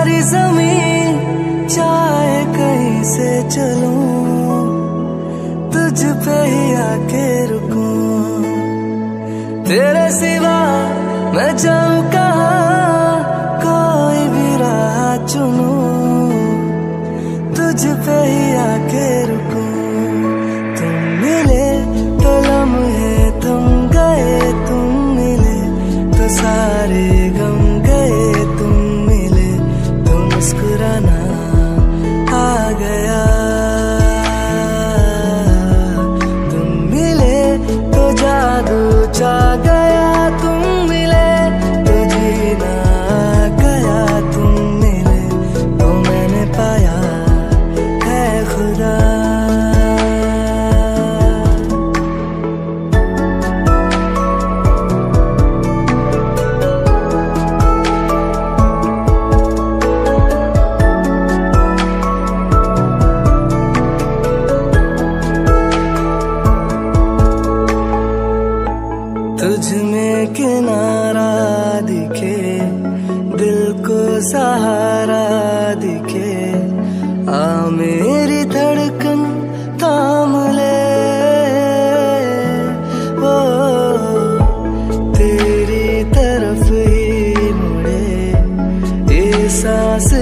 सारी ज़मीन चाहे कहीं से चलूँ, तुझ पे ही आके रुकूं। तेरे सिवा मैं जाऊँ कहा, कोई भी राह चुनूं। तुझ पे ही आके से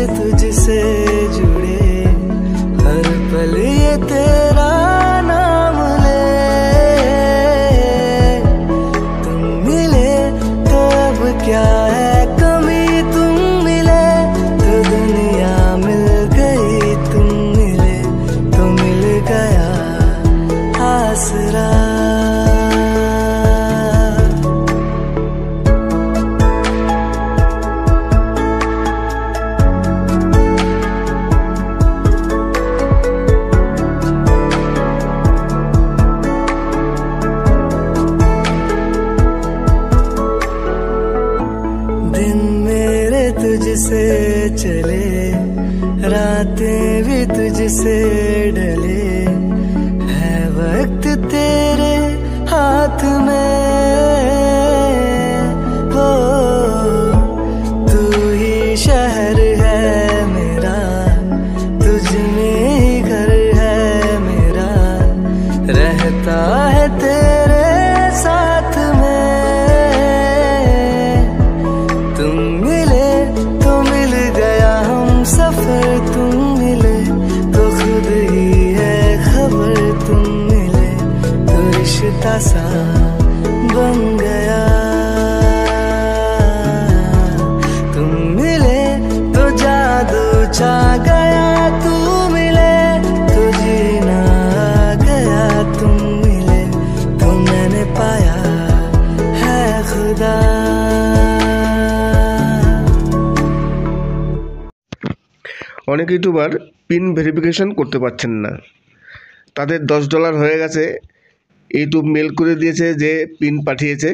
वक्त तेरे हाथ में অনেক ইউটিউবার পিন ভেরিফিকেশন করতে পারছেন না। তাদের দশ ডলার হয়ে গেছে। ইউটিউব মেল করে দিয়েছে যে পিন পাঠিয়েছে,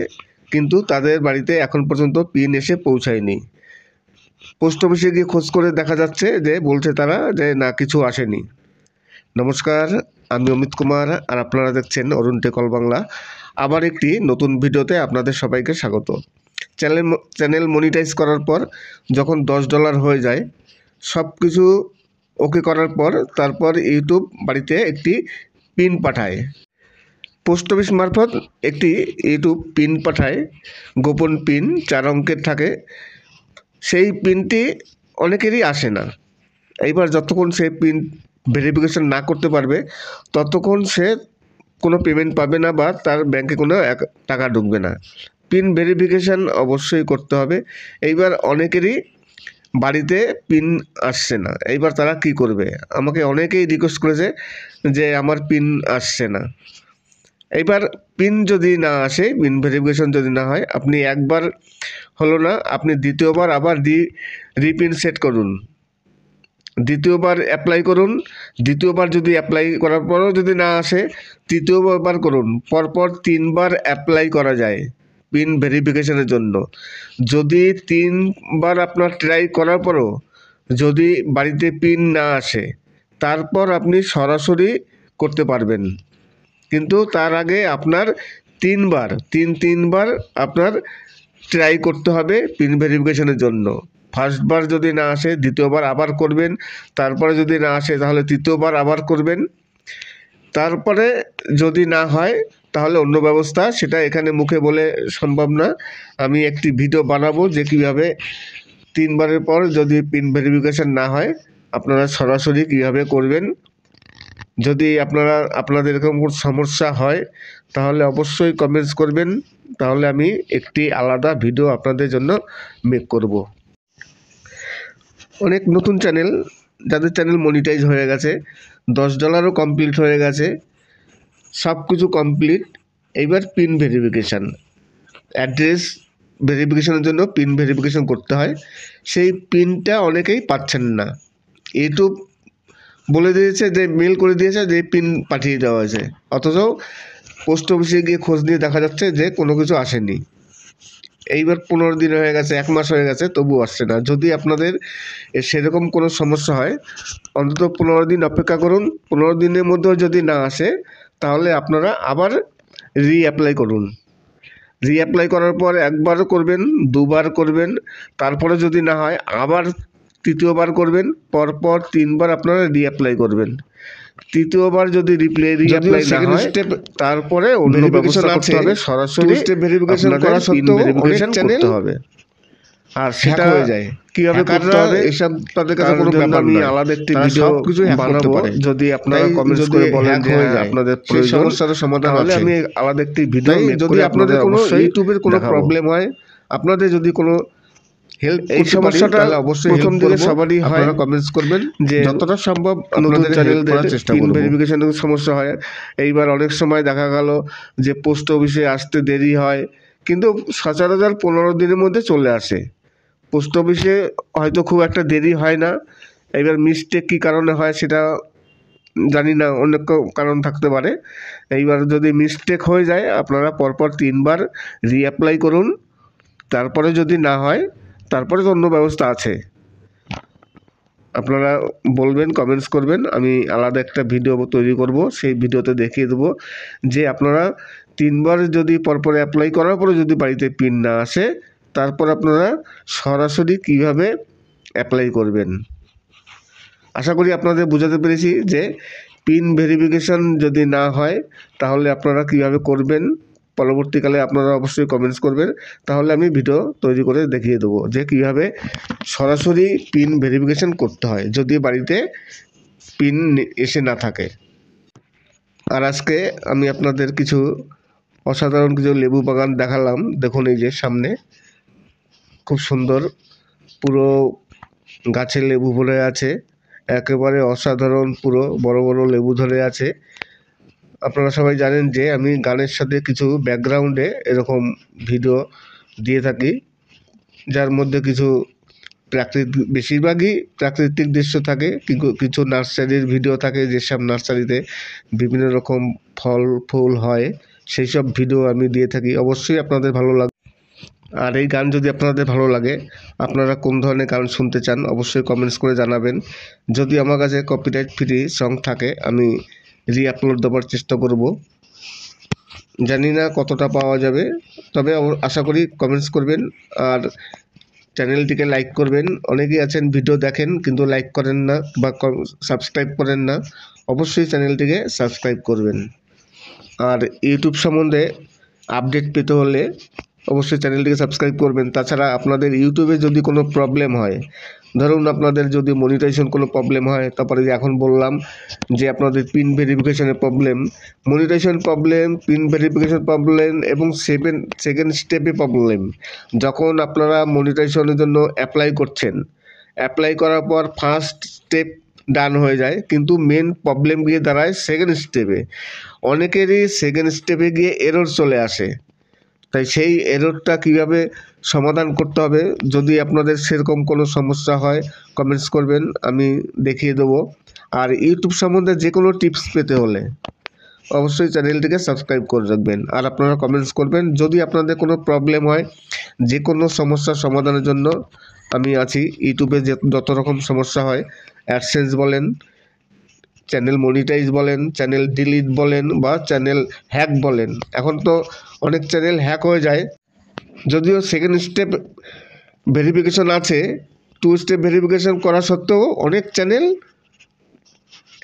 কিন্তু তাদের বাড়িতে এখন পর্যন্ত পিন এসে পৌঁছায়নি। পোস্ট অফিসে গিয়ে খোঁজ করে দেখা যাচ্ছে যে, বলছে তারা যে না, কিছু আসেনি। নমস্কার, আমি অমিত কুমার, আর আপনারা দেখছেন অরুণ টেকল বাংলা। আবার একটি নতুন ভিডিওতে আপনাদের সবাইকে স্বাগত। চ্যানেল চ্যানেল মনিটাইজ করার পর যখন দশ ডলার হয়ে যায় সব কিছু ওকে করার পর তারপর ইউটিউব বাড়িতে একটি পিন পাঠায়। পোস্ট অফিস মারফত একটি ইউটিউব পিন পাঠায়, গোপন পিন চার অঙ্কের থাকে। সেই পিনটি অনেকেরই আসে না। এইবার যতক্ষণ সে পিন ভেরিফিকেশন না করতে পারবে, ততক্ষণ সে কোনো পেমেন্ট পাবে না বা তার ব্যাংকে কোনো টাকা ঢুকবে না। পিন ভেরিফিকেশান অবশ্যই করতে হবে। এইবার অনেকেরই বাড়িতে পিন আসছে না। এইবার তারা কি করবে? আমাকে অনেকেই রিকোয়েস্ট করেছে যে আমার পিন আসছে না। এইবার পিন যদি না আসে পিন ভেরিফিকেশন যদি না হয়, আপনি একবার হলো না, আপনি দ্বিতীয়বার আবার রি রিপিন সেট করুন। দ্বিতীয়বার অ্যাপ্লাই করুন, দ্বিতীয়বার যদি অ্যাপ্লাই করার পরেও যদি না আসে, তৃতীয়বার করুন। পরপর তিনবার অ্যাপ্লাই করা যায়। পিন ভেরিফিকেশনের জন্য। যদি তিনবার আপনার ট্রাই করার পরও যদি বাড়িতে পিন না আসে, তারপর আপনি সরাসরি করতে পারবেন। কিন্তু তার আগে আপনার তিনবার, তিন, তিনবার আপনার ট্রাই করতে হবে পিন ভেরিফিকেশনের জন্য। ফার্স্টবার যদি না আসে, দ্বিতীয়বার আবার করবেন, তারপরে যদি না আসে, তাহলে তৃতীয়বার আবার করবেন। তারপরে যদি না হয় তাহলে অন্য ব্যবস্থা, সেটা এখানে মুখে বলে সম্ভব না। আমি একটি ভিডিও বানাবো যে কীভাবে তিনবারের পর যদি পিন ভেরিফিকেশান না হয়, আপনারা সরাসরি কীভাবে করবেন। যদি আপনারা, আপনাদের এরকম কোনো সমস্যা হয়, তাহলে অবশ্যই কমেন্টস করবেন। তাহলে আমি একটি আলাদা ভিডিও আপনাদের জন্য মেক করব। অনেক নতুন চ্যানেল যাদের চ্যানেল মনিটাইজ হয়ে গেছে, দশ ডলারও কমপ্লিট হয়ে গেছে। সব কিছু কমপ্লিট এইবার পিন ভেরিফিকেশান অ্যাড্রেস ভেরিফিকেশনের জন্য পিন ভেরিফিকেশান করতে হয়। সেই পিনটা অনেকেই পাচ্ছেন না। ইউটিউব বলে দিয়েছে যে মেল করে দিয়েছে যে পিন পাঠিয়ে দেওয়া হয়েছে। অথচ পোস্ট অফিসে গিয়ে খোঁজ নিয়ে দেখা যাচ্ছে যে, কোনো কিছু আসেনি। এইবার পনেরো দিন হয়ে গেছে, এক মাস হয়ে গেছে তবু আসছে না। যদি আপনাদের সেরকম কোনো সমস্যা হয়, অন্তত পনেরো দিন অপেক্ষা করুন। পনেরো দিনের মধ্যেও যদি না আসে তাহলে আপনারা আবার রিঅ্যাপ্লাই করুন। রিঅ্যাপ্লাই করার পর একবার করবেন দুবার করবেন তারপরে যদি না হয় আবার তৃতীয়বার করবেন পরপর তিনবার আপনারা রিঅ্যাপ্লাই করবেন। তৃতীয়বার যদি রিপ্লাই রিঅ্যাপ্লাই না হয় তারপরে অন্য ব্যবস্থা করতে হবে। সরাসরি verification করা সত্ত্বেও channel করতে হবে। আর সেটা হয়ে যায়। কীভাবে করতে হবে এসব তাদের কাছে কোনো ব্যাপার আমি আলাদা একটি video সবকিছু বানাবো। যদি আপনারা তাই কমেন্টস করে বলেন যে আপনাদের সেই সমস্যার সমাধান আছে। আমি আলাদা একটি ভিডিও যদি আপনাদের কোনো ইউটিউবের কোনো problem হয় আপনাদের যদি কোনো হেল্প এই সমস্যাটা তাহলে অবশ্যই প্রথম দিকে সবারই হয় কমেন্টস করবেন যে যতটা সম্ভব নতুন করার চেষ্টা পিন করব। ভেরিফিকেশনের সমস্যা হয় এইবার অনেক সময় দেখা গেল যে পোস্ট অফিসে আসতে দেরি হয় কিন্তু সচরাচর পনেরো দিনের মধ্যে চলে আসে পোস্ট অফিসে হয়তো খুব একটা দেরি হয় না। এবার মিস্টেক কী কারণে হয় সেটা জানি না অনেক কারণ থাকতে পারে। এইবার যদি মিস্টেক হয়ে যায়, আপনারা পরপর তিনবার রিঅ্যাপ্লাই করুন। তারপরে যদি না হয়, তারপরে তো অন্য ব্যবস্থা আছে। আপনারা বলবেন কমেন্টস করবেন, আমি আলাদা একটা ভিডিও তৈরি করব, সেই ভিডিওতে দেখিয়ে দেবো যে আপনারা তিনবার যদি পরপর অ্যাপ্লাই করার পরে যদি বাড়িতে পিন না আসে তারপর আপনারা সরাসরি কীভাবে অ্যাপ্লাই করবেন? আশা করি আপনাদের বোঝাতে পেরেছি যে পিন ভেরিফিকেশন যদি না হয়, তাহলে আপনারা কীভাবে করবেন? পরবর্তীকালে আপনারা অবশ্যই কমেন্টস করবেন। তাহলে আমি ভিডিও তৈরি করে দেখিয়ে দেবো যে কীভাবে সরাসরি পিন ভেরিফিকেশন করতে হয়, যদি বাড়িতে পিন এসে না থাকে। আর আজকে আমি আপনাদের কিছু অসাধারণ কিছু লেবু বাগান দেখালাম। দেখুন এই যে সামনে। খুব সুন্দর। পুরো গাছে লেবু ভরে আছে। একেবারে অসাধারণ পুরো বড় বড় লেবু ধরে আছে। আপনারা সবাই জানেন যে আমি গানের সাথে কিছু ব্যাকগ্রাউন্ডে এরকম ভিডিও দিয়ে থাকি, যার মধ্যে কিছু প্রাকৃতিক বেশিরভাগই প্রাকৃতিক দৃশ্য থাকে কিছু নার্সারির ভিডিও থাকে, যেসব নার্সারিতে বিভিন্ন রকম ফল, ফুল হয় সেই সব ভিডিও আমি দিয়ে থাকি। অবশ্যই আপনাদের ভালো লাগবে আর এই গান যদি আপনাদের ভালো লাগে, আপনারা কোন ধরনের গান শুনতে চান, অবশ্যই কমেন্টস করে জানাবেন। যদি আমার কাছে কপিরাইট ফ্রি সং থাকে, আমি রিআপলোড দেওয়ার চেষ্টা করব। জানি না কতটা পাওয়া যাবে, তবে আশা করি কমেন্টস করবেন। আর চ্যানেলটিকে লাইক করবেন। অনেকেই আছেন ভিডিও দেখেন, কিন্তু লাইক করেন না বা সাবস্ক্রাইব করেন না। অবশ্যই চ্যানেলটিকে সাবস্ক্রাইব করবেন। আর ইউটিউব সম্বন্ধে আপডেট পেতে হলে অবশ্যই চ্যানেলটিকে সাবস্ক্রাইব করবেন। তাছাড়া আপনাদের ইউটিউবে যদি কোনো প্রবলেম হয়, ধরুন আপনাদের যদি মনিটাইজেশন কোনো প্রবলেম হয়, তারপরে যে এখন বললাম যে আপনাদের পিন ভেরিফিকেশনের problem monetization problem pin verification problem এবং সেভেন সেকেন্ড স্টেপে প্রবলেম যখন আপনারা মনিটাইজেশনের জন্য অ্যাপ্লাই করছেন অ্যাপ্লাই করার পর ফার্স্ট স্টেপ ডান হয়ে যায়, কিন্তু মেন প্রবলেম গিয়ে দাঁড়ায় সেকেন্ড স্টেপে অনেকেরই সেকেন্ড স্টেপে গিয়ে এরর চলে আসে। তাই সেই এররটা কীভাবে সমাধান করতে হবে? যদি আপনাদের সেরকম কোনো সমস্যা হয় কমেন্টস করবেন, আমি দেখিয়ে দেবো। আর ইউটিউব সম্বন্ধে যে কোনো টিপস পেতে হলে অবশ্যই চ্যানেলটিকে সাবস্ক্রাইব করে রাখবেন। আর আপনারা কমেন্টস করবেন, যদি আপনাদের কোনো প্রবলেম হয় যে কোনো সমস্যার সমাধানের জন্য আমি আছি। ইউটিউবে যত রকম সমস্যা হয় অ্যাডসেন্স বলেন চ্যানেল মনিটাইজ বলেন চ্যানেল ডিলিট বলেন বা চ্যানেল হ্যাক বলেন। এখন তো অনেক চ্যানেল হ্যাক হয়ে যায়। যদিও সেকেন্ড স্টেপ ভেরিফিকেশন আছে টু স্টেপ ভেরিফিকেশন করা সত্ত্বেও অনেক চ্যানেল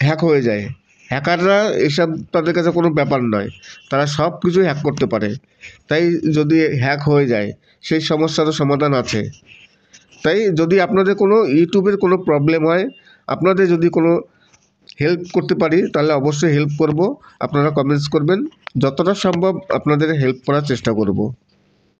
হ্যাক হয়ে যায়। হ্যাকাররা এসব তাদের কাছে কোনো ব্যাপার নয়, তারা সব কিছুই হ্যাক করতে পারে। তাই যদি হ্যাক হয়ে যায়, সেই সমস্যারও সমাধান আছে। তাই যদি আপনাদের কোনো ইউটিউবের কোনো প্রবলেম হয়, আপনাদের যদি কোনো হেল্প করতে পারি, তাহলে অবশ্যই হেল্প করব। আপনারা কমেন্টস করবেন। যতটা সম্ভব আপনাদের হেল্প করার চেষ্টা করব।